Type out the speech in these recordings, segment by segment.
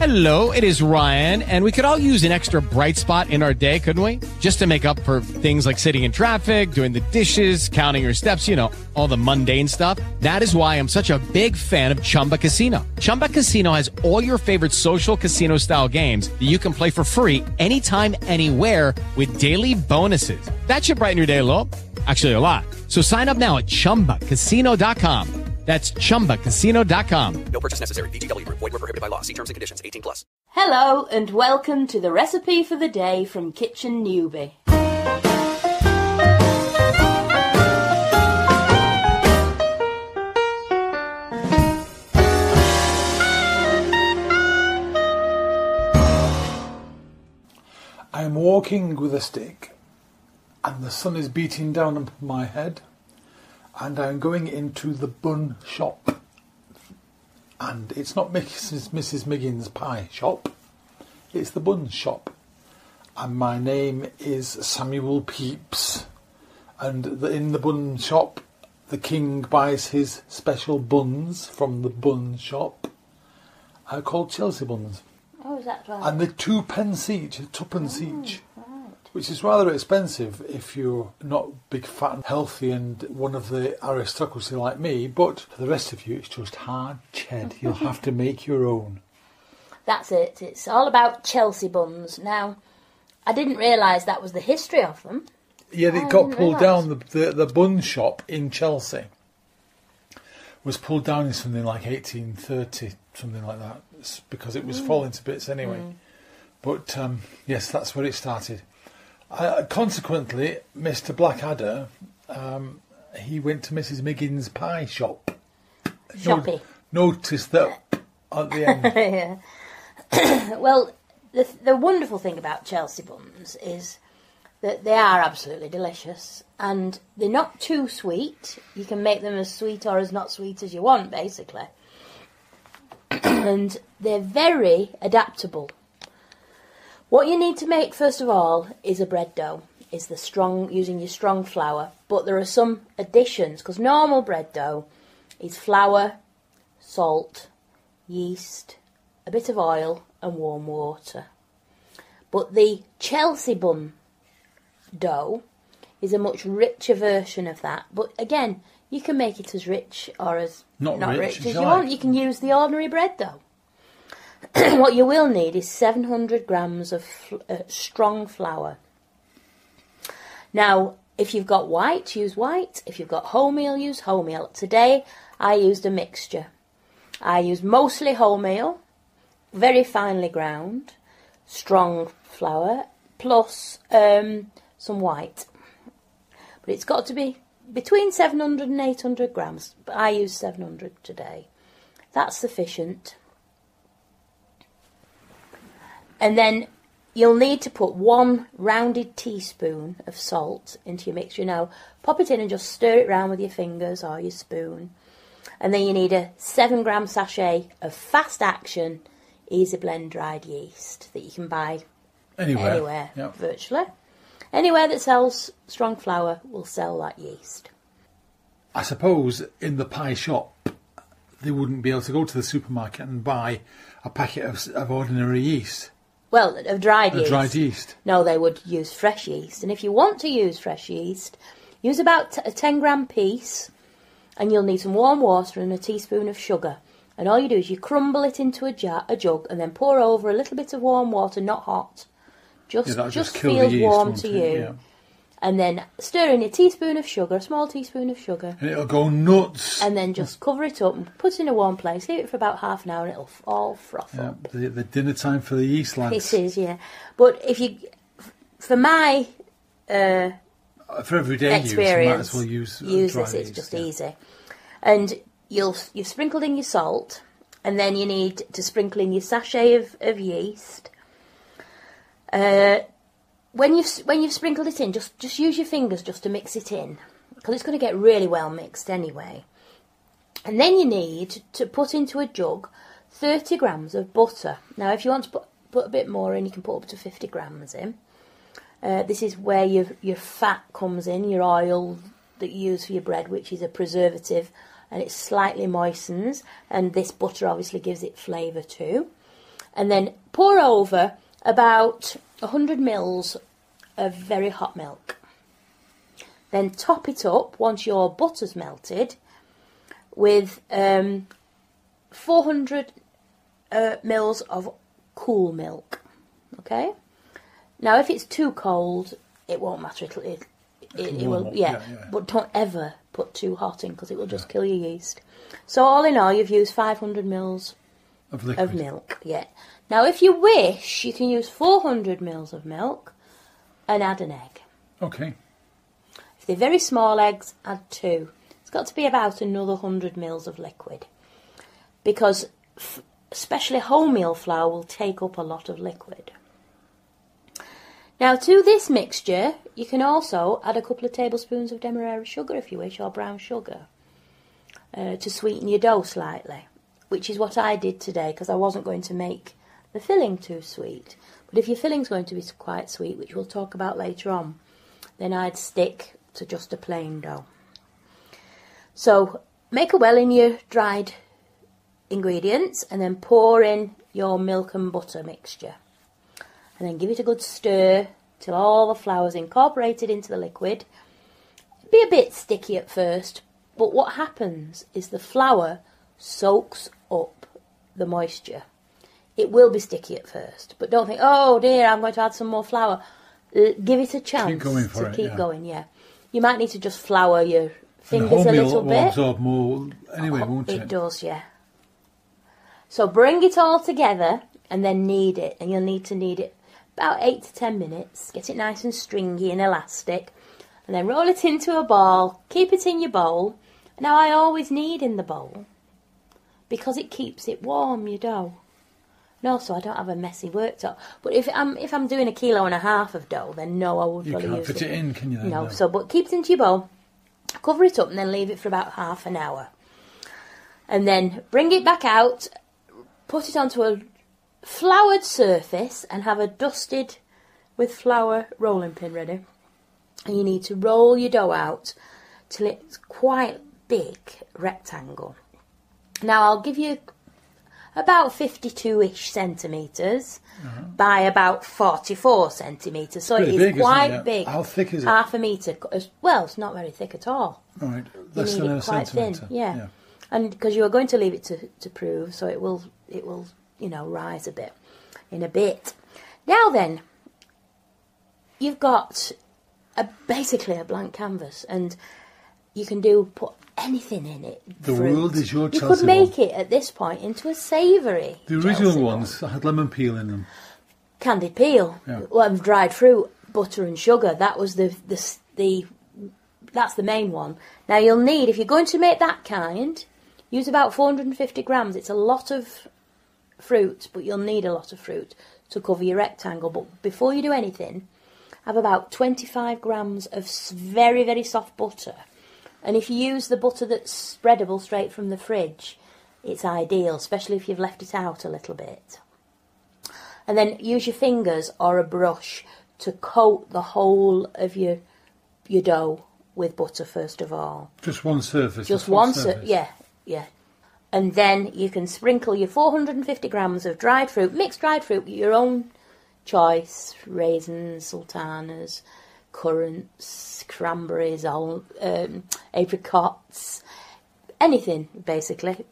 Hello, it is Ryan, and we could all use an extra bright spot in our day, couldn't we? Just to make up for things like sitting in traffic, doing the dishes, counting your steps, you know, all the mundane stuff. That is why I'm such a big fan of Chumba Casino. Chumba Casino has all your favorite social casino style games that you can play for free anytime, anywhere with daily bonuses. That should brighten your day a little. Actually, a lot. So sign up now at chumbacasino.com. That's chumbacasino.com. No purchase necessary. VGW Group. Void were prohibited by law. See terms and conditions. 18 plus. Hello and welcome to the recipe for the day from Kitchen Newbie. I am walking with a stick, and the sun is beating down on my head, and I'm going into the bun shop. And it's not Mrs. Mrs. Miggins' pie shop, it's the bun shop. And my name is Samuel Pepys, and the, in the bun shop, the king buys his special buns from the bun shop, uh, called Chelsea buns. Oh, is that right? And they're two pence each, twopence each. Which is rather expensive if you're not big, fat, and healthy, and one of the aristocracy like me. But for the rest of you, it's just hard ched. You'll have to make your own. That's it. It's all about Chelsea buns. Now, I didn't realise that was the history of them. Yeah, they Oh, I got pulled realise. down. The, the the bun shop in Chelsea was pulled down in something like 1830, something like that, It's because it Mm. was falling to bits anyway. But um, yes, that's where it started. Uh, consequently, Mr. Blackadder, um, he went to Mrs. Miggins' pie shop. Shoppy. Noticed that at the end. Well, the, the wonderful thing about Chelsea buns is that they are absolutely delicious and they're not too sweet. You can make them as sweet or as not sweet as you want, basically. and they're very adaptable. What you need to make first of all is a bread dough. Is the strong using your strong flour, but there are some additions because normal bread dough is flour, salt, yeast, a bit of oil, and warm water. But the Chelsea bun dough is a much richer version of that. But again, you can make it as rich or as Not rich, rich as you you want. You can use the ordinary bread dough. what you will need is 700 grams of uh, strong flour. Now, if you've got white, use white. If you've got wholemeal, use wholemeal. Today, I used a mixture. I used mostly wholemeal, very finely ground, strong flour, plus um, some white. But it's got to be between 700 and 800 grams. But I use 700 today. That's sufficient. And then you'll need to put one rounded teaspoon of salt into your mixture. Now, pop it in and just stir it round with your fingers or your spoon. And then you need a 7 gram sachet of fast action easy blend dried yeast that you can buy Anywhere. anywhere Yep. virtually. Anywhere that sells strong flour will sell that yeast. I suppose in the pie shop, they wouldn't be able to go to the supermarket and buy a packet of, of ordinary yeast, Well, of dried yeast. dried yeast. No, they would use fresh yeast. And if you want to use fresh yeast, use about t- a 10 gram piece and you'll need some warm water and a teaspoon of sugar. And all you do is you crumble it into a jar, a jug, and then pour over a little bit of warm water, not hot. Just, Yeah, just, just feels warm to it? you. Yeah. And then stir in a teaspoon of sugar, a small teaspoon of sugar, And it'll go nuts. and then just cover it up and put it in a warm place. Leave it for about half an hour, and it'll all froth Yeah, up. the, the dinner time for the yeast lads. It is, yeah. But if you, for my uh, For everyday use, you might experience, as well use, uh, use this. It's just yeah. easy, and you'll you've sprinkled in your salt, and then you need to sprinkle in your sachet of, of yeast. Uh, when you've when you've sprinkled it in, just just use your fingers just to mix it in, because it's going to get really well mixed anyway. And then you need to put into a jug 30 grams of butter. Now, if you want to put, put a bit more in, you can put up to 50 grams in. Uh, this is where your your fat comes in, your oil that you use for your bread, which is a preservative, and it slightly moistens. And this butter obviously gives it flavour too. and then pour over about 100 mils of very hot milk. Then top it up once your butter's melted with um, 400 uh, mils of cool milk. Okay. Now, if it's too cold, it won't matter. It'll, it, it, it will, yeah, yeah, yeah. But don't ever put too hot in because it will just kill your yeast. So all in all, you've used 500 mils Of of milk. Yeah. Now, if you wish, you can use 400 mils of milk and add an egg. Okay. If they're very small eggs, add two. It's got to be about another 100 mils of liquid because f- especially wholemeal flour will take up a lot of liquid. Now, to this mixture, you can also add a couple of tablespoons of demerara sugar if you wish, or brown sugar, uh, to sweeten your dough slightly, which is what I did today because I wasn't going to make the filling too sweet. But if your filling's going to be quite sweet, which we'll talk about later on, then I'd stick to just a plain dough. So make a well in your dried ingredients and then pour in your milk and butter mixture. And then give it a good stir till all the flour's incorporated into the liquid. Be a bit sticky at first, but what happens is the flour soaks up the moisture. It will be sticky at first, but don't think, oh dear, I'm going to add some more flour. Give it a chance keep going for to it, keep yeah. going, yeah. You might need to just flour your fingers a little will bit. absorb more anyway, oh, won't it? It does, yeah. So bring it all together and then knead it, and you'll need to knead it about eight to ten minutes. Get it nice and stringy and elastic, and then roll it into a ball. Keep it in your bowl. Now I always knead in the bowl because it keeps it warm. Your dough. And so I don't have a messy worktop. But if I'm if I'm doing a kilo and a half of dough, then no, I would You probably can't use fit it in, can you? Then? no, so but keep it into your bowl, cover it up, and then leave it for about half an hour. And then bring it back out, put it onto a floured surface, and have a dusted with flour rolling pin ready. And you need to roll your dough out till it's quite big rectangle. Now I'll give you about 52-ish centimetres by about 44 centimetres. So Pretty it is big, isn't it? quite big. How thick is it? Half a metre. Well, it's not very thick at all. Right, less than a quite centimetre. thin. Yeah. And because you are going to leave it to, to prove, so it will it will you know rise a bit in a bit. Now then, you've got a basically a blank canvas, and you can do put anything in it. The Fruit. world is your You could make it at this point into a savoury. The original Chelsea ones had lemon peel in them. candied peel, Yeah. well, dried fruit, butter and sugar. That was the the the that's the main one. Now you'll need if you're going to make that kind, use about 450 grams. It's a lot of fruit, but you'll need a lot of fruit to cover your rectangle. But before you do anything, have about 25 grams of very very soft butter. And if you use the butter that's spreadable straight from the fridge, it's ideal, especially if you've left it out a little bit and then use your fingers or a brush to coat the whole of your your dough with butter first of all. Just one surface. Just one, sur- surface. yeah, yeah. And then you can sprinkle your 450 grams of dried fruit, mixed dried fruit, your own choice, raisins, sultanas, currants, cranberries, all, um, apricots, anything basically.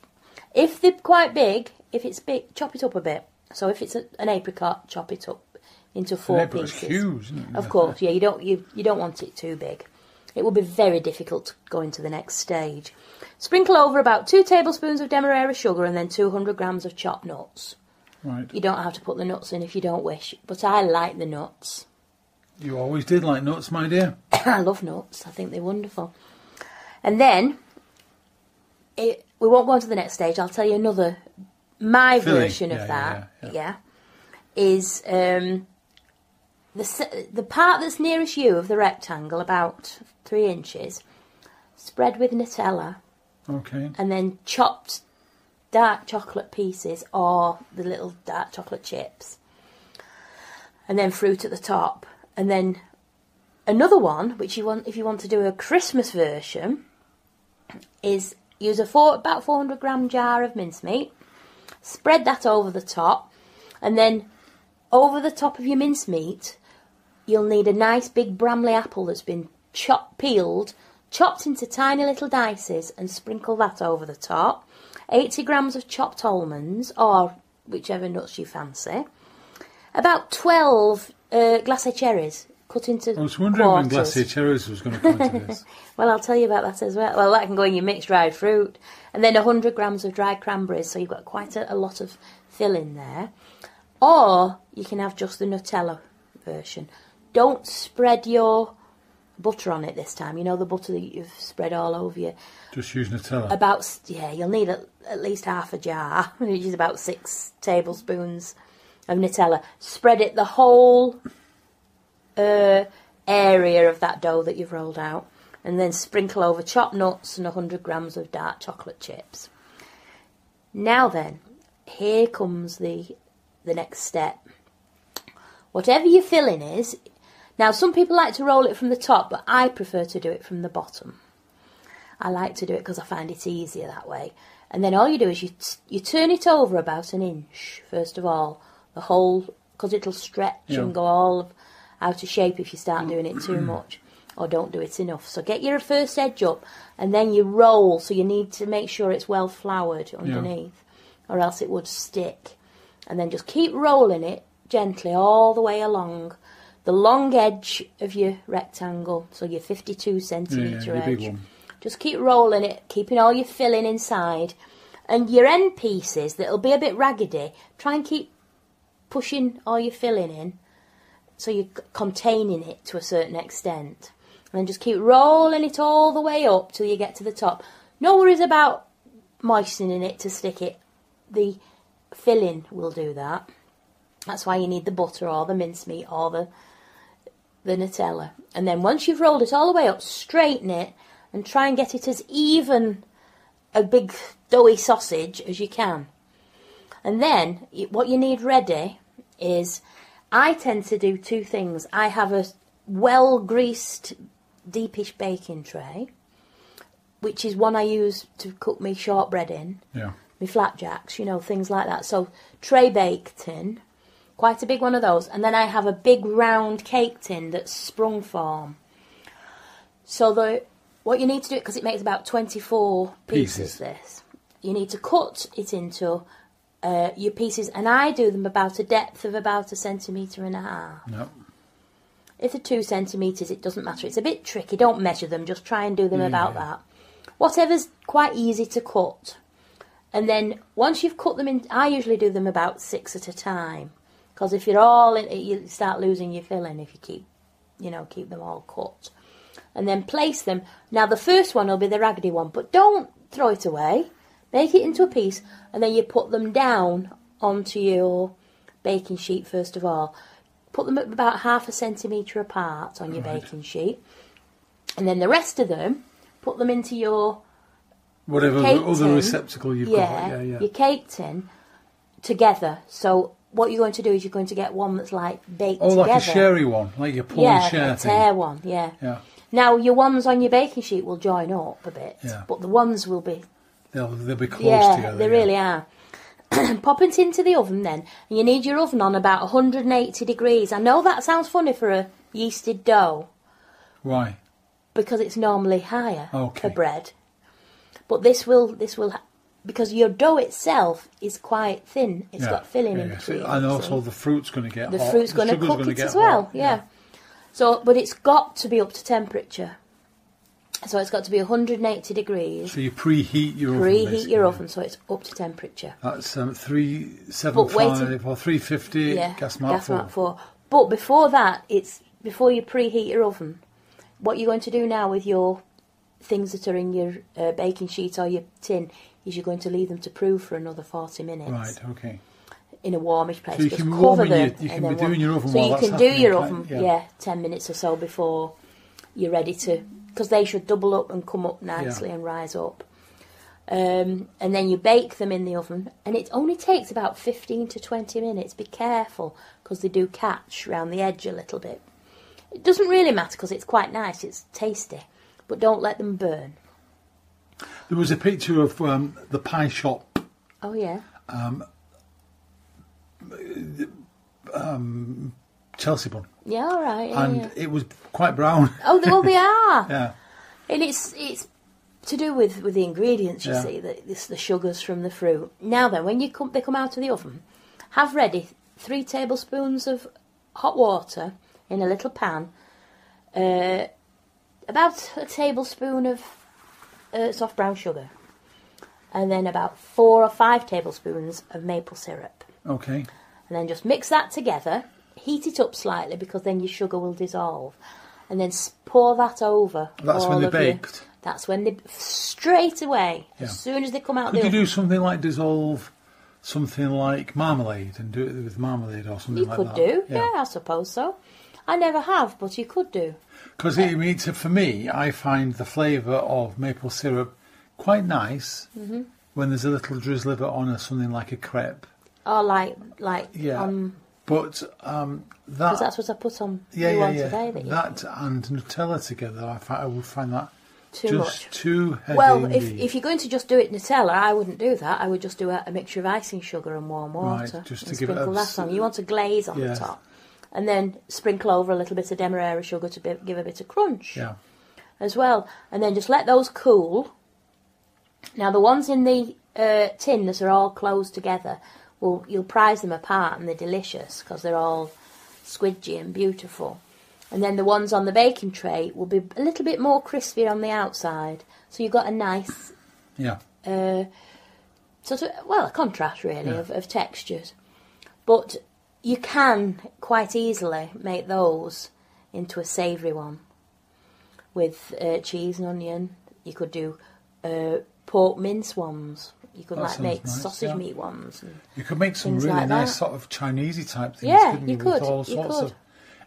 If they're quite big, if it's big, chop it up a bit. So if it's a, an apricot, chop it up into four An pieces. huge? Of course, yeah. You don't you you don't want it too big. It will be very difficult to go into the next stage. Sprinkle over about two tablespoons of demerara sugar and then 200 grams of chopped nuts. Right. You don't have to put the nuts in if you don't wish, but I like the nuts. You always did like nuts, my dear. I love nuts. I think they're wonderful. And then, it, we won't go on to the next stage. I'll tell you another. My Filling. version of Yeah, that, yeah, yeah, yeah. is um, the the part that's nearest you of the rectangle, about three inches, spread with Nutella, Okay. and then chopped dark chocolate pieces or the little dark chocolate chips, and then fruit at the top, and then another one, which you want if you want to do a Christmas version, is use a four about 400 gram jar of mincemeat, spread that over the top, And then over the top of your mincemeat, you'll need a nice big Bramley apple that's been chopped, peeled, chopped into tiny little dices, and sprinkle that over the top. 80 grams of chopped almonds, or whichever nuts you fancy. About 12 uh, glacé cherries cut into I was wondering when quarters. glacé cherries was going to come into this. Well, I'll tell you about that as well. Well, that can go in your mixed dried fruit. And then 100 grams of dried cranberries, so you've got quite a, a lot of filling there. Or you can have just the Nutella version. Don't spread your butter on it this time. You know the butter that you've spread all over you. Just use Nutella. About, yeah, you'll need at, at least half a jar, which is about six tablespoons of Nutella. Spread it the whole uh, area of that dough that you've rolled out, and then sprinkle over chopped nuts and 100 grams of dark chocolate chips. Now then, here comes the the next step. Whatever your filling is, now some people like to roll it from the top, but I prefer to do it from the bottom. I like to do it because I find it easier that way. And then all you do is you you turn it over about an inch first of all, the whole because it'll stretch Yeah. and go all of, out of shape if you start mm. doing it too mm. much or don't do it enough. So get your first edge up and then you roll. So you need to make sure it's well floured underneath, or else it would stick. And then just keep rolling it gently all the way along the long edge of your rectangle, so your 52 yeah, centimetre your edge. Just keep rolling it, keeping all your filling inside. And your end pieces that'll be a bit raggedy, try and keep pushing all your filling in so you're containing it to a certain extent. And then just keep rolling it all the way up till you get to the top. No worries about moistening it to stick it. The filling will do that. That's why you need the butter or the mincemeat or the the Nutella. And then once you've rolled it all the way up, straighten it and try and get it as even a big doughy sausage as you can. And then what you need ready is I tend to do two things. I have a well greased deepish baking tray, which is one I use to cook me shortbread in Yeah. my flapjacks, you know, things like that. So tray bake tin, quite a big one of those, and then I have a big round cake tin that's sprung form. So the what you need to do because it makes about twenty four pieces, Pieces. This you need to cut it into uh, your pieces, and I do them about a depth of about a centimetre and a half. No. If they're two centimetres, it doesn't matter. It's a bit tricky. Don't measure them. Just try and do them about that. Whatever's quite easy to cut. And then once you've cut them in, I usually do them about six at a time. Because if you're all in, you start losing your filling if you keep, you know, keep them all cut. And then place them. Now the first one will be the raggedy one, but don't throw it away. Make it into a piece, and then you put them down onto your baking sheet first of all. Put them about half a centimetre apart on your baking sheet. And then the rest of them, put them into your Whatever other tin, receptacle you've yeah, got. Yeah, yeah. your cake tin together. So what you're going to do is you're going to get one that's like baked Oh, together. like a sherry one, like your Polish yeah, share a thing. tear one. Yeah. Yeah. Now your ones on your baking sheet will join up a bit, Yeah. but the ones will be They'll, they'll be close yeah, together. they yeah. really are. Pop it into the oven then, and you need your oven on about 180 degrees. I know that sounds funny for a yeasted dough Why? because it's normally higher Okay. for bread, but this will this will because your dough itself is quite thin. It's yeah. got filling yeah, in yeah. between. And see? also the fruit's going to get the hot. fruit's going to cook it as well. hot, Yeah. So, but it's got to be up to temperature. So it's got to be 180 degrees. So you preheat your oven. Preheat your oven so it's up to temperature. That's um, three seven But wait five or three fifty. Yeah, gas mark four. Mark four. But before that, it's before you preheat your oven. What you're going to do now with your things that are in your uh, baking sheet or your tin is you're going to leave them to prove for another 40 minutes Right. Okay. in a warmish place. So you Just can cover them. your- you can be doing your oven So you can do your oven, yeah. Yeah. 10 minutes or so before you're ready to, because they should double up and come up nicely and rise up. Um, and then you bake them in the oven, and it only takes about 15 to 20 minutes. Be careful because they do catch round the edge a little bit. It doesn't really matter because it's quite nice, it's tasty, but don't let them burn. There was a picture of um, the pie shop Oh, yeah. um, Chelsea bun, Yeah, all right. Yeah, and yeah. it was quite brown. Oh, they, well, they are. yeah, And it's it's to do with, with the ingredients. You Yeah. see, the, this the sugars from the fruit. Now then, when you come, they come out of the oven, have ready three tablespoons of hot water in a little pan. Uh, about a tablespoon of uh, soft brown sugar, and then about four or five tablespoons of maple syrup. okay. and then just mix that together. Heat it up slightly because then your sugar will dissolve, and then pour that over. That's when they're of your- baked. That's when they straight away, Yeah. as soon as they come out. Could the you do something like dissolve something like marmalade and do it with marmalade or something you like could that? do, yeah. I suppose so. I never have, but you could do. Because it means for me, I find the flavour of maple syrup quite nice Mm-hmm. when there's a little drizzle of it on a, something like a crepe. Or like like Yeah. um, But um, that, that's what I put on yeah, yeah, yeah, today. That, that and Nutella together, I, fi- I would find that too just much. too heavy. Well, if, if you're going to just do it Nutella, I wouldn't do that. I would just do a, a mixture of icing sugar and warm Right, water. just to and give it a sprinkle that on. You want a glaze on Yeah. the top. And then sprinkle over a little bit of demerara sugar to bi- give a bit of crunch yeah, as well. And then just let those cool. Now, the ones in the uh, tin that are all closed together, well, you'll prize them apart and they're delicious because they're all squidgy and beautiful. And then the ones on the baking tray will be a little bit more crispy on the outside. So you've got a nice yeah, uh, sort of well a contrast really Yeah. of, of textures but you can quite easily make those into a savoury one with uh, cheese and onion you could do uh, pork mince ones you could That like sounds make nice, sausage yeah. meat ones and you could make some Things really like nice that. sort of Chinesey type things. Yeah, couldn't you you, could, with all you sorts could. of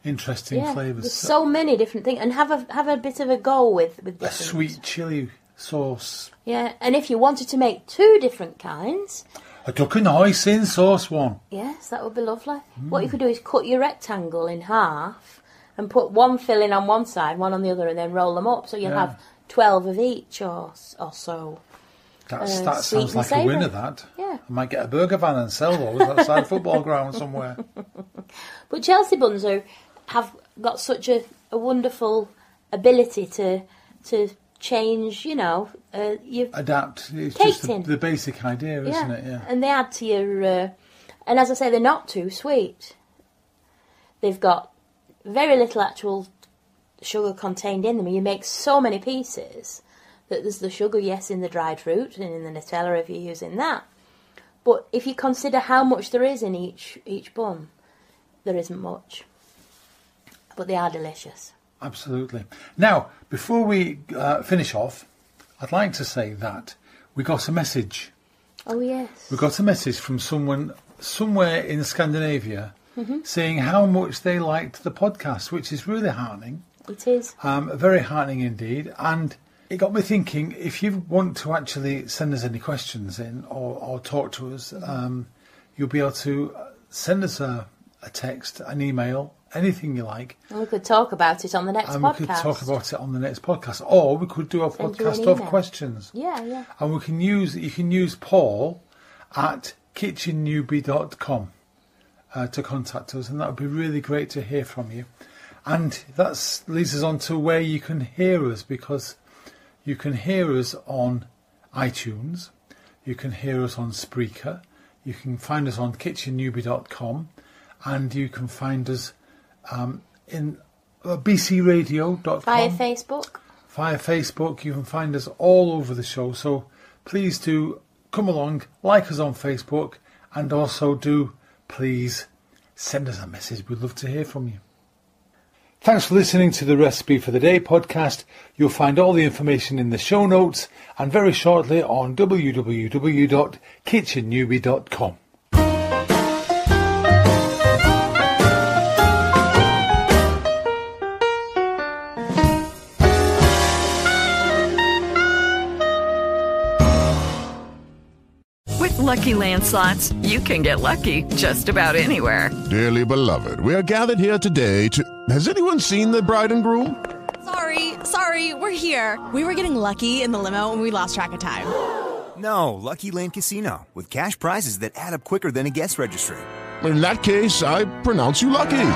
interesting yeah flavours. there's so many different things and have a have a bit of a go with with a different sweet chili sauce, yeah and if you wanted to make two different kinds a duck and hoisin sauce one. Yes, that would be lovely. What you mm. could do is cut your rectangle in half and put one filling on one side, one on the other, and then roll them up. So you'll Yeah. have 12 of each or, s- or so. That's, Uh, that sounds and like a winner. That Yeah. I might get a burger van and sell those outside a football ground somewhere. But Chelsea buns are, have got such a, a wonderful ability to to change, you know, uh, your Adapt. It's just the, the basic idea, isn't it? Yeah. And they add to your. Uh, and as I say, they're not too sweet. They've got very little actual sugar contained in them. And you make so many pieces that there's the sugar, yes, in the dried fruit and in the Nutella if you're using that. But if you consider how much there is in each each bun, there isn't much. But they are delicious. Absolutely. Now, before we uh, finish off, I'd like to say that we got a message. Oh yes. We got a message from someone somewhere in Scandinavia Mm-hmm. saying how much they liked the podcast, which is really heartening. It is. Um, very heartening indeed. And it got me thinking if you want to actually send us any questions in or, or talk to us, um, you'll be able to send us a, a text, an email, anything you like. And we could talk about it on the next and podcast. we could talk about it on the next podcast. Or we could do a Send podcast of questions. Yeah, yeah. And we can use you can use Paul at kitchennewbie.com uh, to contact us, and that would be really great to hear from you. And that leads us on to where you can hear us because you can hear us on iTunes, you can hear us on Spreaker, you can find us on kitchennewbie.com, and you can find us um, in uh, bcradio.com Via Facebook. via Facebook. You can find us all over the show. So please do come along, like us on Facebook, and also do please send us a message. We'd love to hear from you. Thanks for listening to the Recipe for the Day podcast. You'll find all the information in the show notes and very shortly on www.kitchennewbie.com. Lucky Land slots, you can get lucky just about anywhere. Dearly beloved, we are gathered here today to. Has anyone seen the bride and groom? Sorry, sorry, we're here. We were getting lucky in the limo and we lost track of time. No, Lucky Land Casino, with cash prizes that add up quicker than a guest registry. in that case, I pronounce you lucky.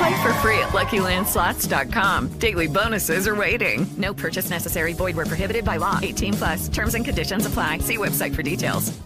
Play for free at LuckyLandSlots.com. Daily bonuses are waiting. No purchase necessary. Void where prohibited by law. 18 plus. Terms and conditions apply. See website for details.